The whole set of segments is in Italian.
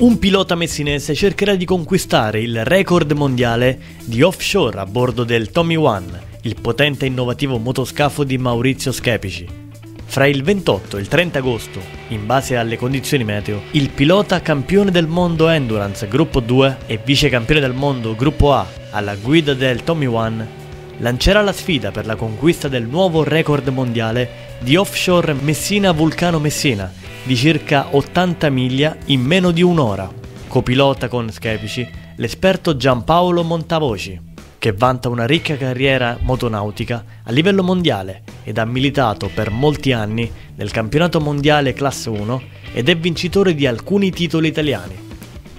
Un pilota messinese cercherà di conquistare il record mondiale di offshore a bordo del Tommy One, il potente e innovativo motoscafo di Maurizio Schepici. Fra il 28 e il 30 agosto, in base alle condizioni meteo, il pilota campione del mondo Endurance Gruppo 2 e vice campione del mondo Gruppo A alla guida del Tommy One lancerà la sfida per la conquista del nuovo record mondiale di offshore Messina Vulcano Messina di circa 80 miglia in meno di un'ora. Copilota con Schepici l'esperto Giampaolo Montavoci, che vanta una ricca carriera motonautica a livello mondiale ed ha militato per molti anni nel campionato mondiale classe 1 ed è vincitore di alcuni titoli italiani.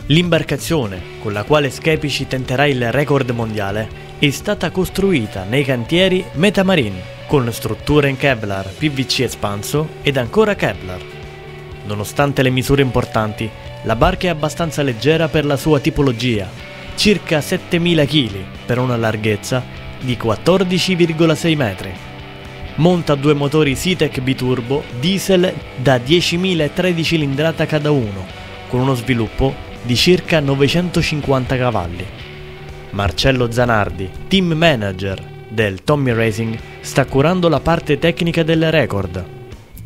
L'imbarcazione con la quale Schepici tenterà il record mondiale è stata costruita nei cantieri Metamarine con strutture in Kevlar, PVC espanso ed ancora Kevlar. Nonostante le misure importanti, la barca è abbastanza leggera per la sua tipologia, circa 7.000 kg per una larghezza di 14,6 metri. Monta due motori Sitec biturbo diesel da 10.003 cilindrata cada uno, con uno sviluppo di circa 950 cavalli. Marcello Zanardi, team manager del Tommy Racing, sta curando la parte tecnica del record.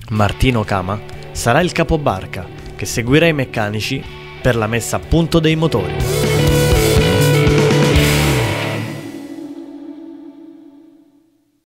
Martino Cama sarà il capobarca che seguirà i meccanici per la messa a punto dei motori.